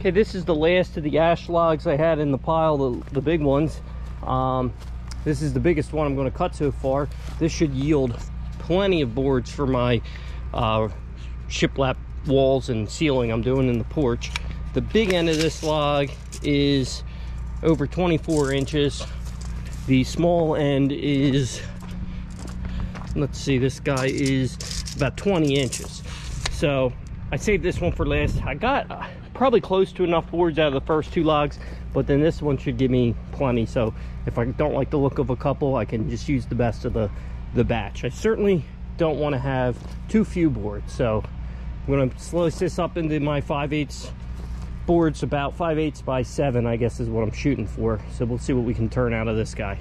Okay, this is the last of the ash logs I had in the pile, the, the big ones. Um, this is the biggest one I'm going to cut so far. This should yield plenty of boards for my uh, shiplap walls and ceiling I'm doing in the porch. The big end of this log is over 24 inches. The small end is, let's see, this guy is about 20 inches. So I saved this one for last. I got probably close to enough boards out of the first two logs, but then this one should give me plenty. So if I don't like the look of a couple, I can just use the best of the, the batch. I certainly don't want to have too few boards. So I'm going to slice this up into my 5 eighths boards, about 5 eighths by 7, I guess is what I'm shooting for. So we'll see what we can turn out of this guy.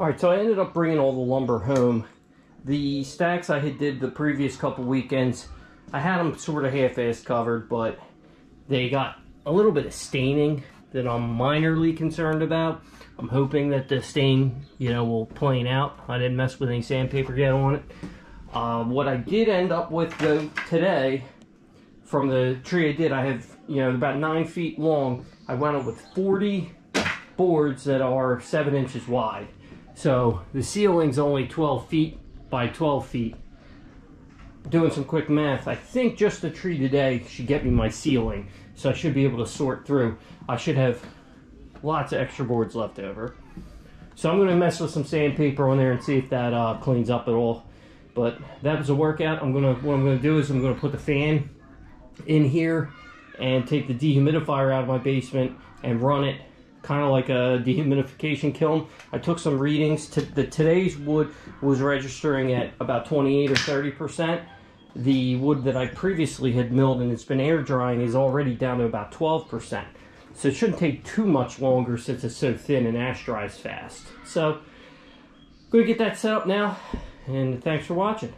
All right, so I ended up bringing all the lumber home. The stacks I had did the previous couple weekends, I had them sort of half-assed covered, but they got a little bit of staining that I'm minorly concerned about. I'm hoping that the stain, you know, will plane out. I didn't mess with any sandpaper yet on it. Uh, what I did end up with though today, from the tree I did, I have, you know, about nine feet long. I went up with 40 boards that are seven inches wide. So the ceiling's only 12 feet by 12 feet. Doing some quick math, I think just the tree today should get me my ceiling. So I should be able to sort through. I should have lots of extra boards left over. So I'm going to mess with some sandpaper on there and see if that uh, cleans up at all. But that was a workout. I'm gonna what I'm gonna do is I'm gonna put the fan in here and take the dehumidifier out of my basement and run it kind of like a dehumidification kiln. I took some readings. To, the today's wood was registering at about 28 or 30 percent. The wood that I previously had milled and it's been air drying is already down to about 12 percent. So it shouldn't take too much longer since it's so thin and ash dries fast. So, gonna get that set up now, and thanks for watching.